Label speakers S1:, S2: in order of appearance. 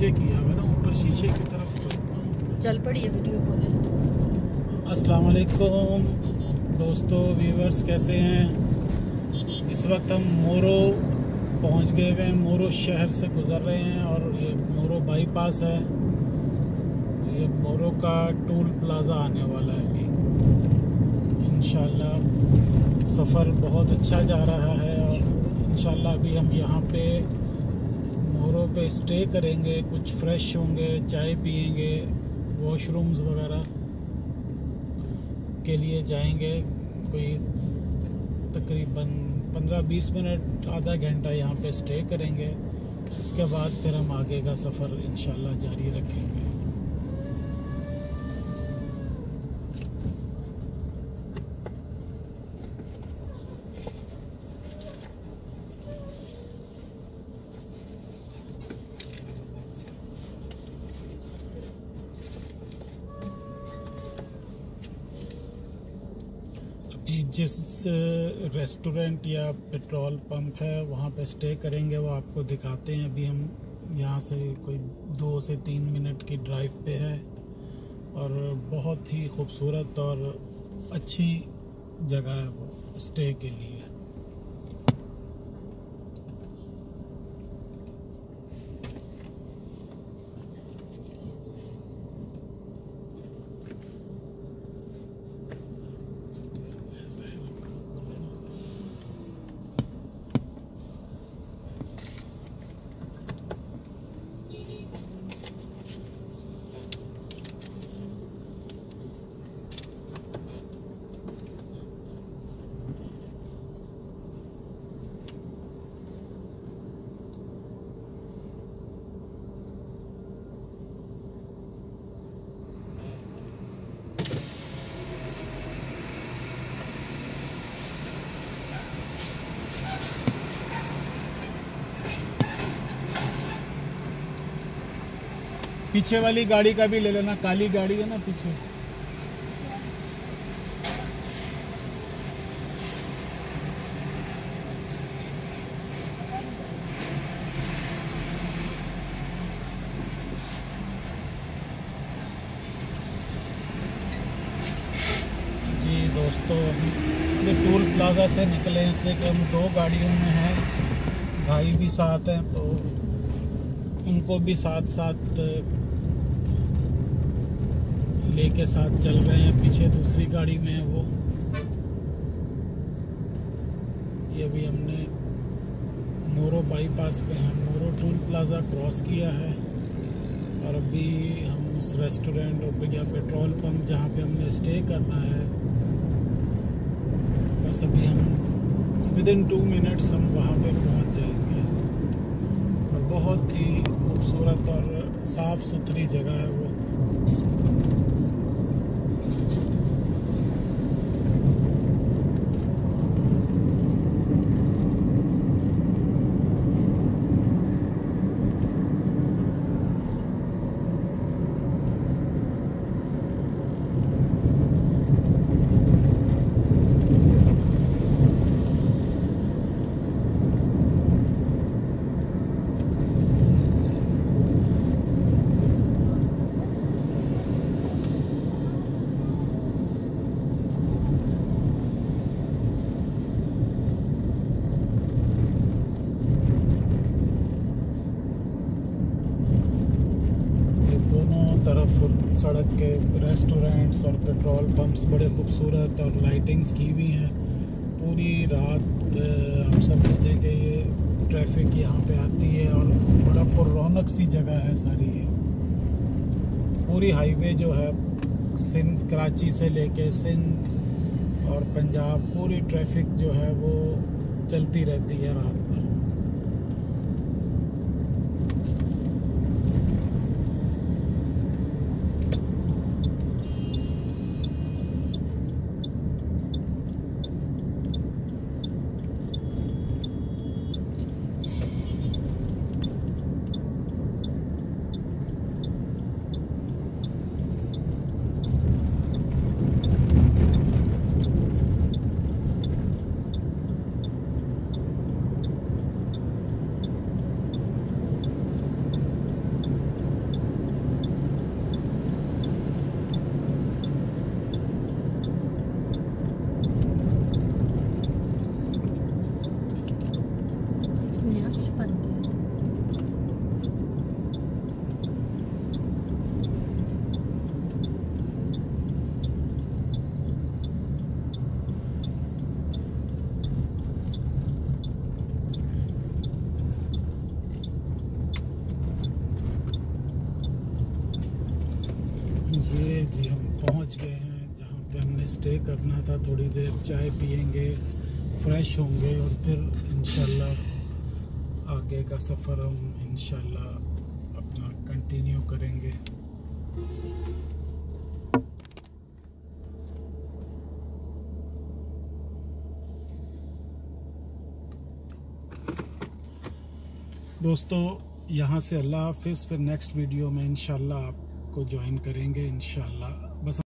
S1: नीचे किया हुआ ना ऊपर शीशे की तरफ़ तो
S2: चल पड़ी है वीडियो कॉल।
S1: अस्सलाम वालेकुम। दोस्तों व्यूवर्स कैसे हैं? इस वक्त हम मोरो पहुँच गए हुए हैं मोरो शहर से गुज़र रहे हैं और ये मोरो बाईपास है। ये मोरो का टोल प्लाज़ा आने वाला है अभी। इंशाल्लाह सफ़र बहुत अच्छा जा रहा है और इंशाल्लाह अभी हम यहाँ पे मोरो पे स्टे करेंगे, कुछ फ्रेश होंगे, चाय पियेंगे वॉशरूम्स वगैरह के लिए जाएँगे। कोई तकरीबन 15-20 मिनट, आधा घंटा यहाँ पे स्टे करेंगे। उसके बाद फिर हम आगे का सफ़र इन जारी रखेंगे। जिस रेस्टोरेंट या पेट्रोल पंप है, वहाँ पे स्टे करेंगे, वो आपको दिखाते हैं। अभी हम यहाँ से कोई दो से तीन मिनट की ड्राइव पे है और बहुत ही खूबसूरत और अच्छी जगह है वो स्टे के लिए। पीछे वाली गाड़ी का भी ले लेना, काली गाड़ी है ना पीछे। जी दोस्तों ये टोल प्लाजा से निकले हैं, इसलिए कि हम दो गाड़ियों में हैं, भाई भी साथ हैं तो उनको भी साथ साथ लेके साथ चल रहे हैं, पीछे दूसरी गाड़ी में है वो। ये अभी हमने मोरो बाईपास पे हैं मोरो टोल प्लाज़ा क्रॉस किया है। और अभी हम उस रेस्टोरेंट और या पेट्रोल पंप जहाँ पे हमने स्टे करना है, बस अभी हम विद इन टू मिनट्स हम वहाँ पे पहुँच जाएँगे। और बहुत ही खूबसूरत और साफ़ सुथरी जगह है वो ये दोनों तरफ़ सड़क के रेस्टोरेंट्स और पेट्रोल पंप्स बड़े खूबसूरत और लाइटिंग्स की हुई हैं। पूरी रात हम समझते हैं कि ये ट्रैफ़िक यहाँ पे आती है और बड़ा पुरौनक सी जगह है सारी ये। पूरी हाईवे जो है, सिंध, कराची से लेके सिंध और पंजाब, पूरी ट्रैफ़िक जो है वो चलती रहती है रात भर। ये जी, हम पहुँच गए हैं, जहाँ पे हमने स्टे करना था, थोड़ी देर चाय पियेंगे फ्रेश होंगे और फिर इंशाल्लाह आगे का सफ़र हम इंशाल्लाह अपना कंटिन्यू करेंगे। दोस्तों, यहाँ से अल्लाह हाफिज़, फिर नेक्स्ट वीडियो में इंशाल्लाह आपको ज्वाइन करेंगे इनशाला बस